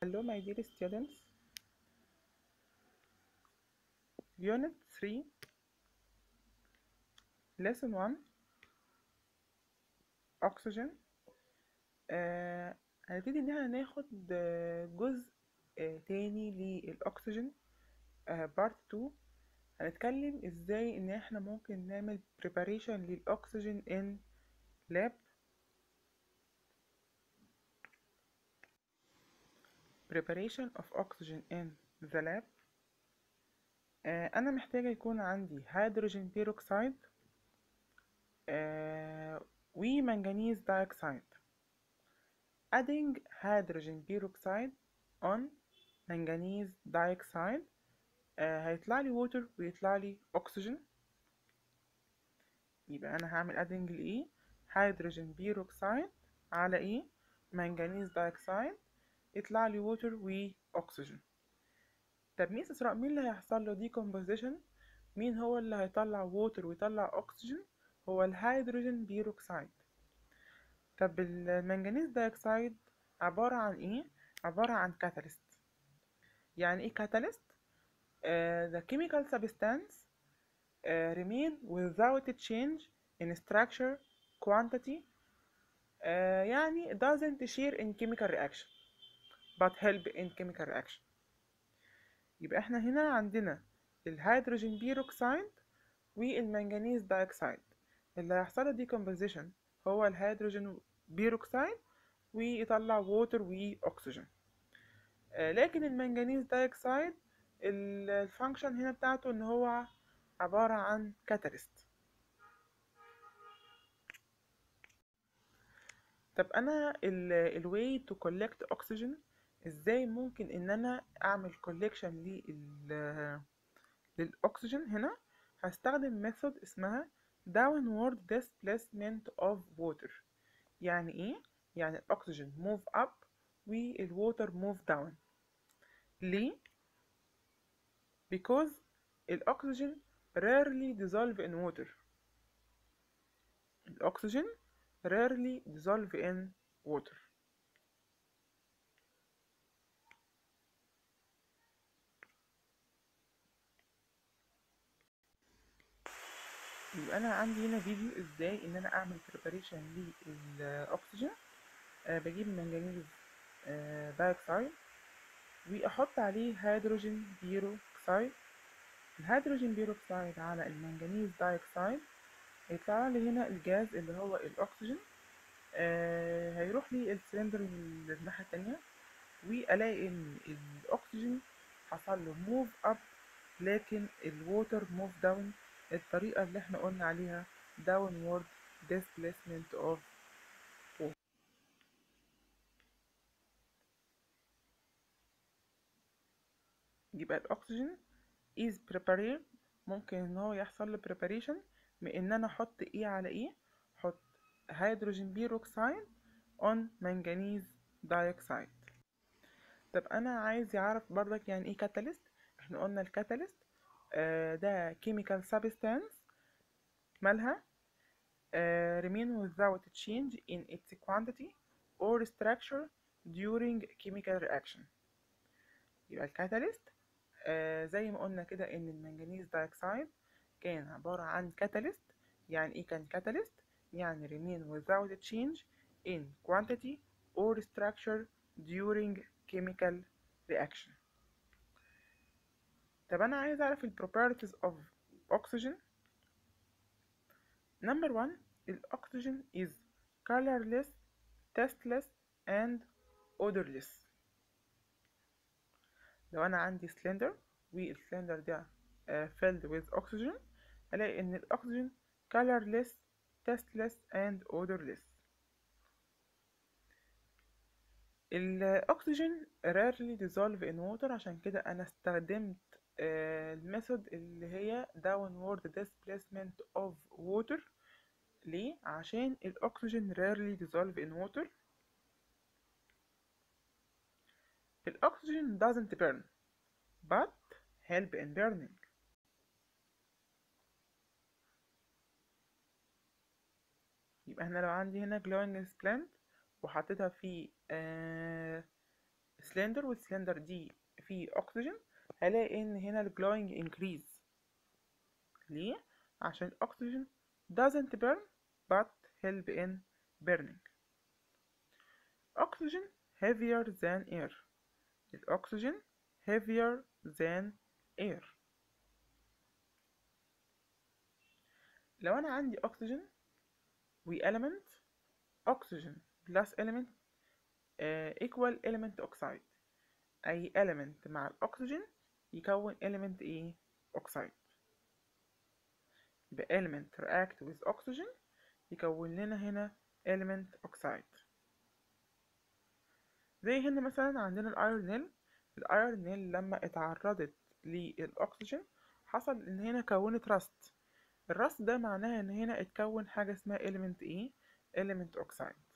Hello my dear students. Unit 3 Lesson 1 Oxygen. آه هنبتدي إن إحنا ناخد جزء آه تاني للأكسجين آه Part 2 هنتكلم إزاي إن إحنا ممكن نعمل preparation للأكسجين in lab. Preparation of oxygen in the lab. آه، أنا محتاجة يكون عندي hydrogen peroxide و manganese dioxide adding hydrogen peroxide on manganese dioxide آه، هيطلع لي water ويطلع لي oxygen. يبقى أنا هعمل adding لإيه؟ hydrogen peroxide على إيه؟ manganese dioxide يطلع لي water واكسجين طب مين سسراء مين اللي هيحصل له decomposition مين هو اللي هيطلع water ويطلع اكسجين هو ال hydrogen peroxide طب ال manganese dioxide عبارة عن إيه؟ عبارة عن catalyst يعني إيه catalyst؟ آه، uh, the chemical substance uh, remain without a change in structure quantity. آه، يعني doesn't share in chemical reaction. But help in chemical reaction. يبقى إحنا هنا عندنا ال hydrogen peroxide وال manganese dioxide اللي هيحصل له هو ال hydrogen peroxide ويطلع water واكسجين آه، لكن ال manganese dioxide ال function هنا بتاعته إن هو عبارة عن catalyst طب أنا ال way to collect oxygen إزاي ممكن إن أنا أعمل collection لل للأكسجين هنا؟ هستخدم method اسمها downward displacement of water. يعني إيه؟ يعني الأكسجين move up وال water move down. ليه؟ because الأكسجين rarely dissolve in water. الأكسجين rarely dissolve in water. يبقى أنا عندي هنا فيديو إزاي إن أنا أعمل preparation للأكسجين. أه بجيب منجنيز أه وأحط عليه hydrogen peroxide ال hydrogen peroxide على ال manganese dioxide هيطلع لي هنا الجاز اللي هو الأكسجين. آه هيروح لي السلندر من الناحية التانية وألاقي إن الأكسجين حصل له move up لكن ال water move down الطريقة اللي إحنا قلنا عليها downward displacement of يبقى الأكسجين is prepared. ممكن إن هو يحصل له preparation. من إن أنا أحط إيه على إيه؟ أحط hydrogen peroxide on manganese dioxide. طب أنا عايز يعرف برضك يعني إيه catalyst إحنا قلنا ال catalyst ده chemical substance مالها آه remain without change in its quantity or structure during chemical reaction يبقى ال catalyst آه زي ما قلنا كده ان ال manganese dioxide كان عبارة عن catalyst يعني إيه كان catalyst يعني remain without change in quantity or structure during chemical reaction طب أنا عايز اعرف ال properties of oxygen number one الاكسجين is colorless tasteless and odorless لو أنا عندي سلندر والسلندر ده uh, filled with oxygen الاقي ان الاكسجين colorless tasteless and odorless الاكسجين rarely dissolve in water عشان كده أنا استخدمت الميثود اللي هي downward displacement of water ليه؟ عشان الاكسجين rarely dissolve in water. الاكسجين doesn't burn but help in burning. يبقى إحنا لو عندي هنا glowing splint وحطيتها في آه cylinder وال cylinder دي فيه اكسجين هلاقي ان هنا الجلوينج انكريز ليه عشان الاكسجين doesn't burn but help in burning oxygen heavier than air الاكسجين heavier than air لو انا عندي اكسجين و element oxygen plus element uh, equal element oxide اي element مع الاكسجين يكون element إيه oxide. يبقى element react with oxygen يكون لنا هنا element oxide. زي هنا مثلا عندنا ال iron nail ال iron nail لما اتعرضت للاكسجين حصل إن هنا كونت راست الراست ده معناها إن هنا اتكون حاجة اسمها element إيه element oxide.